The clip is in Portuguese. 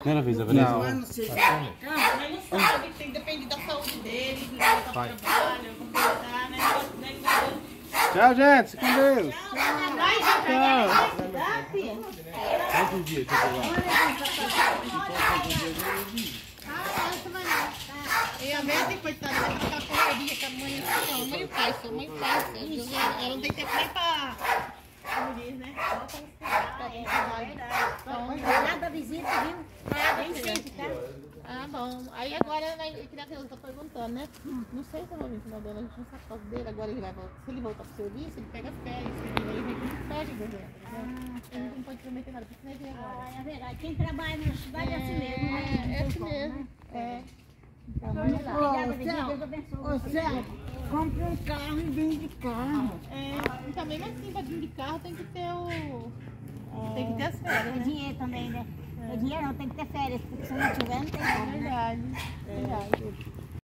Primeira vez, a Vanessa? Não. Mas não sabe, tem, depende da saúde dele, pro Vai. trabalho, né? né? Tchau, gente. Com Deus. Vai, vai. E a Beth, coitada, tá com correria com a mãe. Não, mãe e pai, mãe e pai. Ela não tem tempo nem pra... Como diz, né? Ela tá Então, Nada visita, viu? Nada, nem sempre, tá? Ah, bom. Aí agora, né, que nem aquele tá perguntando, né? Não sei se eu vou vir final do ano, a gente não sabe qual dele. Agora ele vai voltar. Se ele voltar pro serviço, ele pega férias. Ele vem com férias em dezembro, né? Ele não pode prometer nada, porque ele vem agora. Ah, é verdade. Quem trabalha na cidade é assim mesmo, né? É, é assim mesmo. É. Então, Vamos lá. lá. Obrigada, visita. Deus abençoe. Ô, Céu, compra um carro e vende carro. É, então, mesmo assim, pra vir de carro tem que ter o... Tem que ter as férias, É né? dinheiro também, né? É dinheiro não, tem que ter férias, porque se não tiver, não tem É como, né? verdade. Verdade.